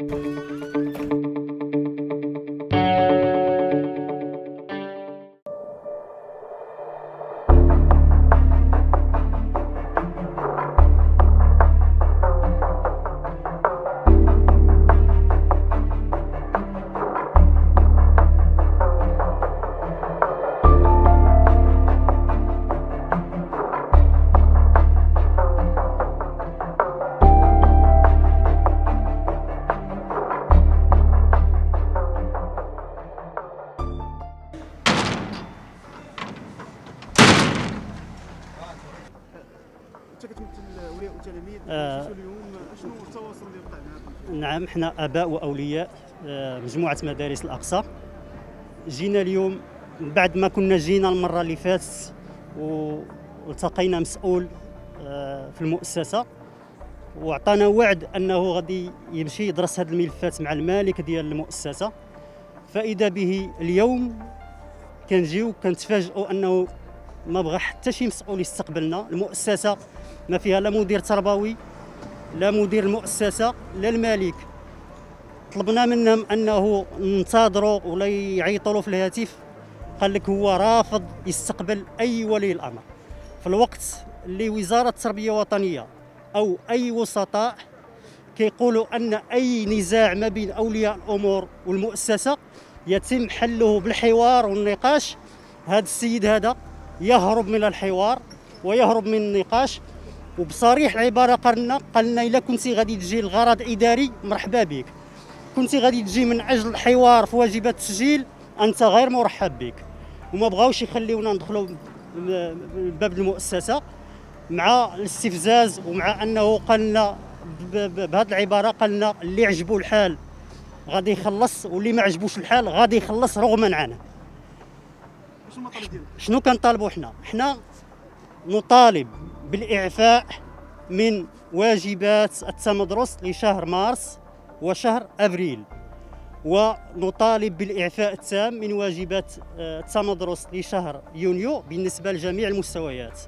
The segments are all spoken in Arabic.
انت اولياء وتلاميذ آه. مشيتوا اليوم شنو هو التواصل اللي وقع معكم؟ نعم إحنا آباء وأولياء آه، مجموعة مدارس الأقصى جينا اليوم بعد ما كنا جينا المرة اللي فاتت والتقينا مسؤول آه، في المؤسسة وأعطانا وعد أنه غادي يمشي يدرس هذه الملفات مع المالك ديال المؤسسة فإذا به اليوم كنجيو كنتفاجئوا أنه ما بغى حتى شي مسؤول يستقبلنا. المؤسسة ما فيها لا مدير تربوي لا مدير المؤسسة لا المالك طلبنا منهم أنه ننتظروا ولا يعيطوا له في الهاتف. قال لك هو رافض يستقبل أي ولي الأمر. في الوقت اللي وزارة التربية الوطنية أو أي وسطاء كيقولوا أن أي نزاع ما بين أولياء الأمور والمؤسسة يتم حله بالحوار والنقاش. هذا السيد هذا يهرب من الحوار ويهرب من النقاش. وبصريح العبارة قالنا قالنا إلا كنتي غادي تجي لغرض إداري مرحبا بك. كنتي غادي تجي من أجل الحوار في واجبات التسجيل أنت غير مرحب بك. وما بغاوش يخليونا ندخلوا باب المؤسسة. مع الاستفزاز ومع أنه قالنا بهذه العبارة قالنا اللي عجبو الحال غادي يخلص واللي ما عجبوش الحال غادي يخلص رغما عنه. شنو ديالك؟ شنو كنطالبوا حنا حنا نطالب بالإعفاء من واجبات التمدرس لشهر مارس وشهر أبريل ونطالب بالإعفاء التام من واجبات آه، التمدرس لشهر يونيو بالنسبة لجميع المستويات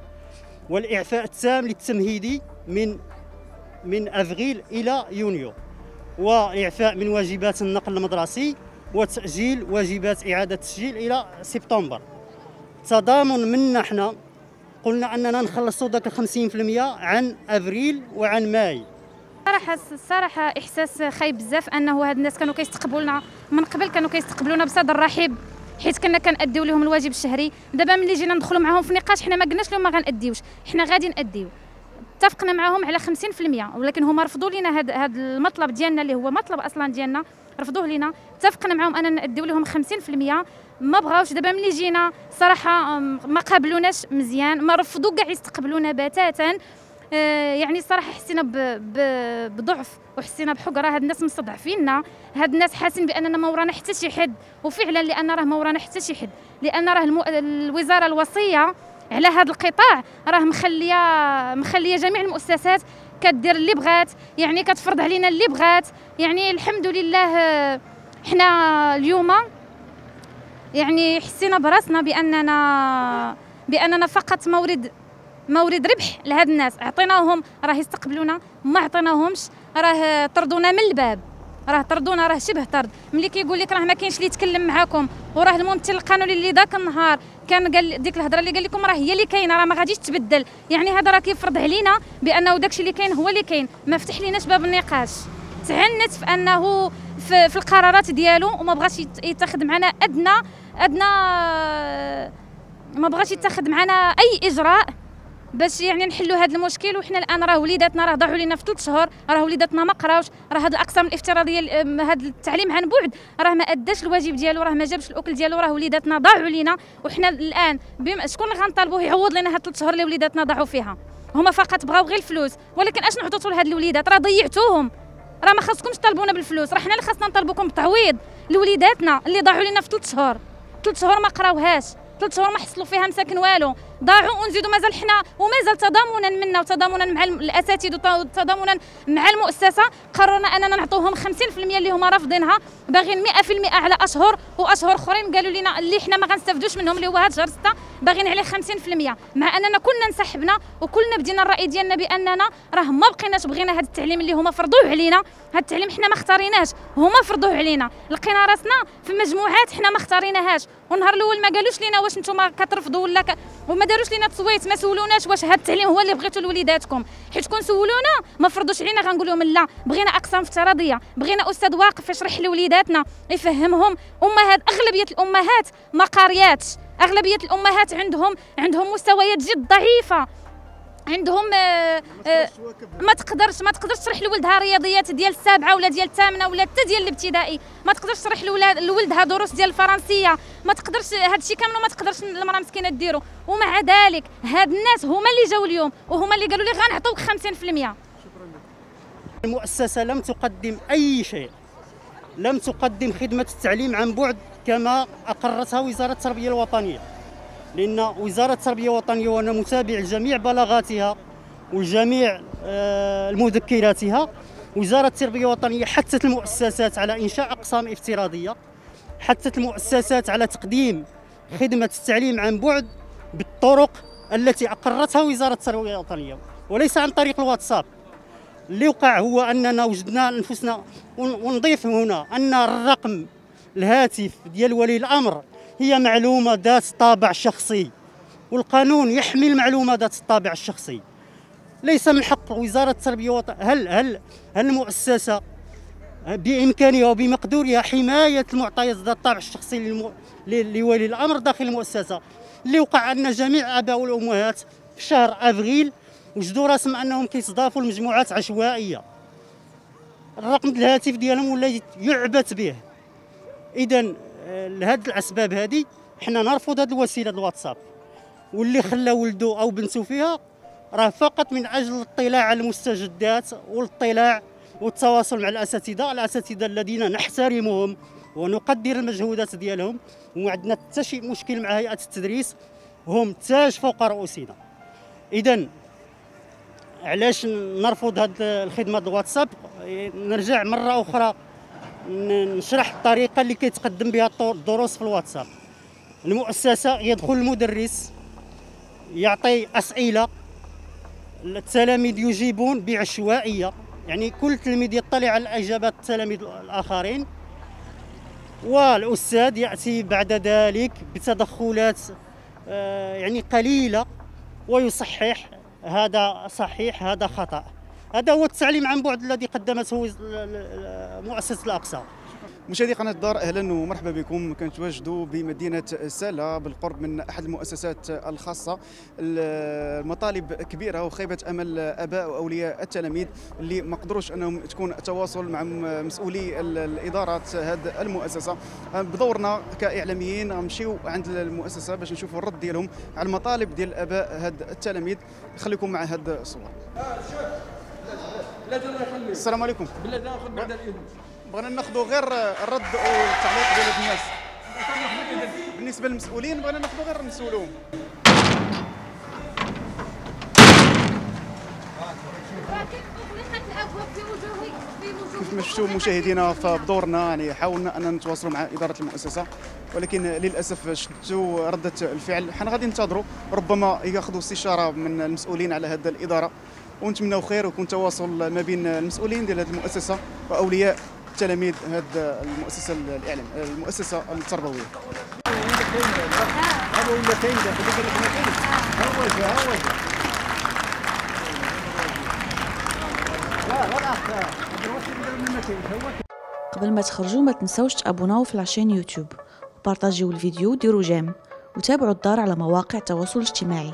والإعفاء التام للتمهيدي من من افريل إلى يونيو والاعفاء من واجبات النقل المدرسي وتأجيل واجبات إعادة التسجيل إلى سبتمبر تضامن منا إحنا. قلنا أننا نخلصوا ذاك 50% عن افريل وعن ماي. صراحة الصراحة إحساس خايب بزاف أنه هاد الناس كانوا كيستقبلونا. من قبل كانوا كيستقبلونا بصدر رحب حيت كنا كنأديو لهم الواجب الشهري. دابا ملي جينا ندخلوا معاهم في نقاش حنا ما قلناش لهم ما غنأديوش. حنا غادي نأديو. اتفقنا معاهم على 50% ولكن هما رفضوا لنا هذا المطلب ديالنا اللي هو مطلب أصلا ديالنا. رفضوه لنا اتفقنا معاهم اننا نأديو لهم 50% ما بغاوش. دابا ملي جينا صراحة ما قابلوناش مزيان. ما رفضوا كاع يستقبلونا بتاتا. آه، يعني صراحة حسينا. بضعف وحسينا بحقرة. هاد الناس مستضعفيننا. هاد الناس حاسين بأننا ما ورانا حتى شي حد. وفعلا لأن راه ما ورانا حتى شي حد. لأن راه المو... الوزارة الوصية على هذا القطاع راه مخلية مخلية جميع المؤسسات كدير اللي بغات يعني كتفرض علينا اللي بغات. يعني الحمد لله حنا اليوم يعني حسينا براسنا بأننا بأننا فقط مورد مورد ربح لهاد الناس. عطيناهم راه يستقبلونا. ما عطيناهمش راه طردونا من الباب. راه طردونا راه شبه طرد. ملي كيقول لك راه ما كاينش اللي يتكلم معاكم وراه الممثل القانوني اللي ذاك النهار. كان قال ديك الهضرة اللي قال لكم راه هي اللي كاينة راه ما غاديش تبدل. يعني هذا راه كيفرض علينا بأنه داكشي اللي كاين هو اللي كاين. ما فتح ليناش باب النقاش. تعنت في أنه في, في القرارات ديالو وما بغاش يت- يتخذ معنا ادنى ادنى ما بغاش يتخذ معنا أي إجراء باش يعني نحلوا هذا المشكل وحنا الآن راه وليداتنا راه ضاعوا لينا في ثلاث شهور راه وليداتنا ما قراوش راه هاد الأقسام الافتراضية ال- هاد التعليم عن بعد راه ما أداش الواجب ديالو راه ما جابش الأكل ديالو راه وليداتنا ضاعوا لينا وحنا الآن شكون اللي غنطالبوه يعوض لنا هاد ثلاث شهور اللي وليداتنا ضاعوا فيها؟ هما فقط بغاو غير الفلوس ولكن أش نعطوا لهاد الوليدات؟ راه ضيعتوهم. راه ما خاصكمش تطالبونا بالفلوس راه حنا اللي خاصنا نطالبوكم بتعويض لوليداتنا اللي ضاعوا لينا في ثلاث شهور ثلاث شهور ما قراوهاش ثلاث شهور ما حصلوا فيها مساكن والو. ضاعوا ونزيدوا مازال حنا ومازال تضامنا منا وتضامنا مع الأساتذة وتضامنا مع المؤسسة. قررنا أننا نعطوهم 50% اللي هما رافضينها. باغيين 100% على أشهر وأشهر أخرين. قالوا لنا اللي حنا ما غنستافدوش منهم اللي هو هاد شهر 6 باغيين عليه 50% مع أننا كلنا انسحبنا وكلنا بدينا الرأي ديالنا بأننا راه ما بقيناش بغينا هذا التعليم اللي هما فرضوه علينا. هذا التعليم حنا ما اختاريناش هما فرضوه علينا. لقينا راسنا في مجموعات حنا ما اختاريناهاش. والنهار الأول ما قالوش لينا واش نتوما كترفضوا ولا ك... وما داروش لينا تصويت ما سولوناش واش هذا التعليم هو اللي بغيتو لوليداتكم. حيت كون سولونا ما فرضوش علينا غنقول لهم لا. بغينا أقسام افتراضية بغينا أستاذ واقف يشرح لوليداتنا يفهمهم. أمهات أغلبية الأمهات ما قارياتش. أغلبية الأمهات عندهم عندهم مستويات جد ضعيفة. عندهم آه، آه، ما تقدرش ما تقدرش تشرح لولدها رياضيات ديال السابعة ولا ديال الثامنة ولا حتى ديال الابتدائي. ما تقدرش تشرح لولدها دروس ديال الفرنسية. ما تقدرش هذا الشيء كامل ما تقدرش المرأة مسكينة ديرو. ومع ذلك هاد الناس هما اللي جاوا اليوم وهما اللي قالوا لي غنعطوك 50% المؤسسة لم تقدم أي شيء. لم تقدم خدمة التعليم عن بعد كما أقرتها وزارة التربية الوطنية. لأن وزارة التربية الوطنيه وأنا متابع لجميع بلاغاتها وجميع آه، المذكراتها. وزارة التربية الوطنيه حثت المؤسسات على إنشاء أقسام افتراضية حثت المؤسسات على تقديم خدمة التعليم عن بعد بالطرق التي أقرتها وزارة التربية الوطنيه وليس عن طريق الواتساب. اللي وقع هو أننا وجدنا أنفسنا ونضيف هنا أن الرقم الهاتف ديال ولي الأمر هي معلومة ذات طابع شخصي والقانون يحمي المعلومة ذات الطابع الشخصي. ليس من حق وزارة التربية والوطن هل هل هل المؤسسه بإمكانها وبمقدورها حماية المعطيات ذات الطابع الشخصي لولي الأمر داخل المؤسسة؟ اللي وقع أن جميع الاباء والأمهات في شهر افريل وجدوا راسهم أنهم كيستضافوا لمجموعات عشوائية. الرقم الهاتف ديالهم ولا يعبث به. اذا لهاد الاسباب هذه حنا نرفض هذه الوسيلة الواتساب. واللي خلى ولده أو بنته فيها راه فقط من أجل الاطلاع على المستجدات والاطلاع والتواصل مع الاساتذة الاساتذة الذين نحترمهم ونقدر المجهودات ديالهم. وما عندنا حتى شي مشكل مع هيئة التدريس هم تاج فوق رؤوسنا. اذا علاش نرفض هذه الخدمة الواتساب؟ نرجع مرة أخرى نشرح الطريقة اللي كيتقدم بها الدروس في الواتساب. المؤسسة يدخل المدرس يعطي أسئلة التلاميذ يجيبون بعشوائية. يعني كل تلميذ يطلع على اجابات التلاميذ الآخرين. والأستاذ يأتي بعد ذلك بتدخلات آه، يعني قليلة ويصحح هذا صحيح هذا خطأ. هذا هو التعليم عن بعد الذي قدمته مؤسسة الأقصى. مشاهدي قناة الدار أهلا ومرحبا بكم. كنتواجدوا بمدينة سالا بالقرب من أحد المؤسسات الخاصة. المطالب كبيرة وخيبة أمل أباء وأولياء التلاميذ اللي ما قدروش أنهم تكون تواصل مع مسؤولي الإدارات هذه المؤسسة. بدورنا كإعلاميين غنمشيو عند المؤسسة باش نشوفوا الرد ديالهم على المطالب ديال الاباء هاد التلاميذ. خليكم مع هاد الصور السلام عليكم. ناخذ بعد الإذن. بغينا ناخذوا غير الرد والتعليق ديال الناس. بالنسبة للمسؤولين بغينا ناخذوا غير نسولوهم. كيف ما شفتوا مشاهدينا فبدورنا يعني حاولنا ان نتواصلوا مع إدارة المؤسسة ولكن للأسف شفتوا ردة الفعل. حنا غادي ننتظروا ربما ياخذوا استشارة من المسؤولين على هذه الإدارة. ونتمنوا خير ويكون تواصل ما بين المسؤولين ديال هذه المؤسسة وأولياء تلاميذ هذه المؤسسة الإعلام المؤسسة التربوية. قبل ما تخرجوا ما تنسوش تابوناو في la chaîne يوتيوب وبارطاجيو الفيديو وديروا j'aime. وتابعوا الدار على مواقع التواصل الاجتماعي.